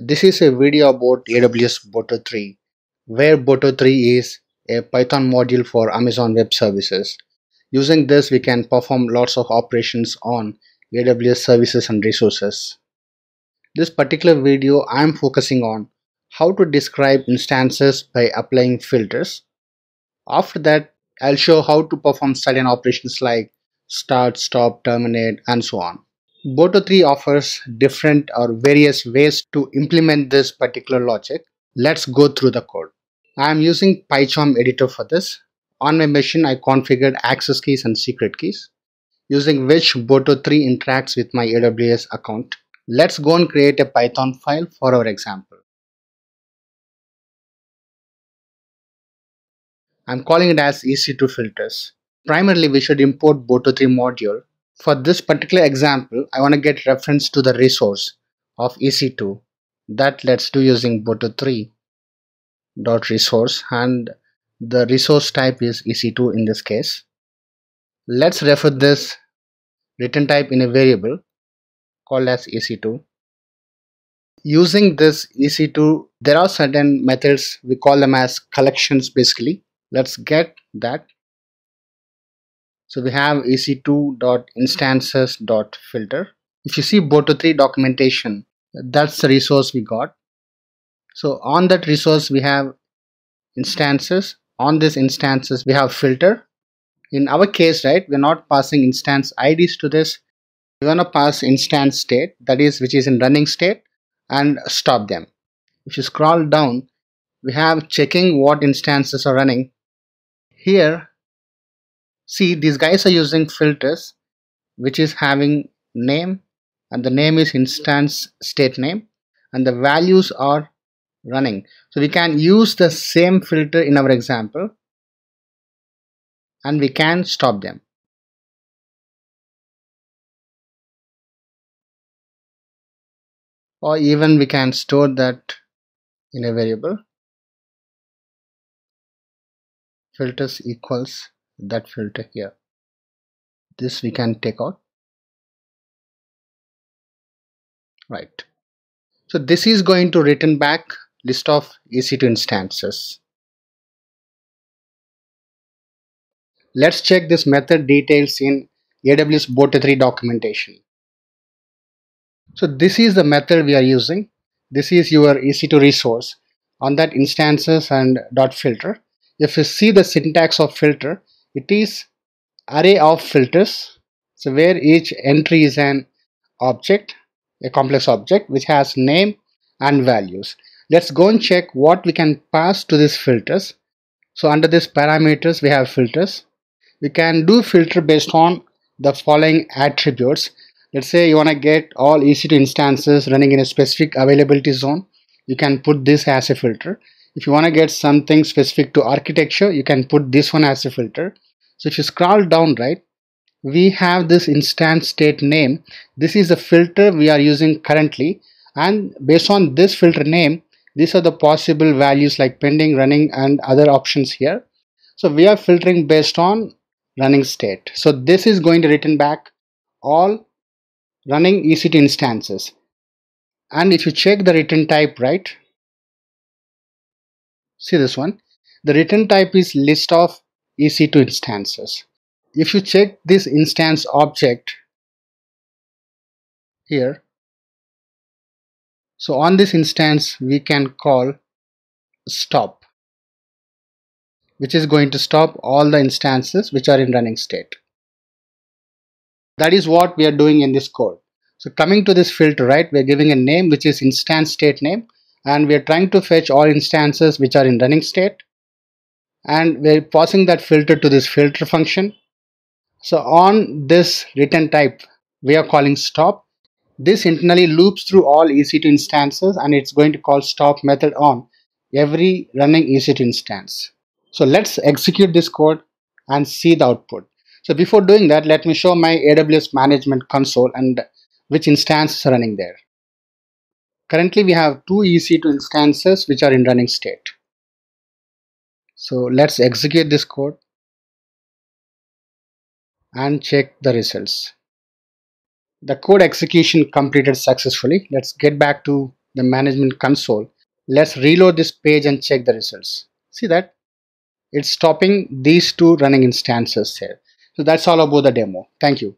This is a video about AWS Boto 3, where Boto 3 is a Python module for Amazon Web Services. Using this, we can perform lots of operations on AWS services and resources. This particular video, I am focusing on how to describe instances by applying filters. After that, I'll show how to perform certain operations like start, stop, terminate, and so on. Boto 3 offers different or various ways to implement this particular logic. Let's go through the code. I am using PyCharm editor for this. On my machine, I configured access keys and secret keys, using which Boto 3 interacts with my AWS account. Let's go and create a Python file for our example. I'm calling it as EC2 filters. Primarily, we should import Boto 3 module for this particular example, I want to get reference to the resource of EC2 that let's do using boto3 dot resource and the resource type is EC2 in this case. Let's refer this return type in a variable called as EC2. Using this EC2, there are certain methods, we call them as collections basically. Let's get that so we have ec2.instances.filter. If you see Boto3 documentation, that's the resource we got. So on that resource we have instances. On this instances we have filter. In our case, right, we're not passing instance IDs to this. We're gonna pass instance state, that is which is in running state and stop them. If you scroll down, we have checking what instances are running. Here see these guys are using filters which is having name and the name is instance state name and the values are running. So we can use the same filter in our example and we can stop them. Or even we can store that in a variable. Filters equals that filter here. This we can take out. Right. So this is going to return back list of EC2 instances. Let's check this method details in AWS Boto 3 documentation. So this is the method we are using. This is your EC2 resource. On that instances and dot filter if you see the syntax of filter it is array of filters. So where each entry is an object a complex object which has name and values. Let's go and check what we can pass to these filters. So under this parameters we have filters. We can do filter based on the following attributes. Let's say you want to get all EC2 instances running in a specific availability zone. You can put this as a filter. If you want to get something specific to architecture you can put this one as a filter so if you scroll down right we have this instance state name. This is the filter we are using currently. And based on this filter name these are the possible values like pending running and other options here. So we are filtering based on running state. So this is going to return back all running EC2 instances. And if you check the return type right see this one? The return type is list of EC2 instances. If you check this instance object here so on this instance we can call stop which is going to stop all the instances which are in running state. That is what we are doing in this code. So coming to this filter right we are giving a name which is instance state name and we are trying to fetch all instances which are in running state and we're passing that filter to this filter function. So on this return type we are calling stop. This internally loops through all EC2 instances and it's going to call stop method on every running EC2 instance. So let's execute this code and see the output. So before doing that let me show my AWS management console and which instance is running there. Currently we have two EC2 instances which are in running state so let's execute this code and check the results the code execution completed successfully let's get back to the management console. Let's reload this page and check the results. See that? It's stopping these two running instances here. So that's all about the demo. Thank you.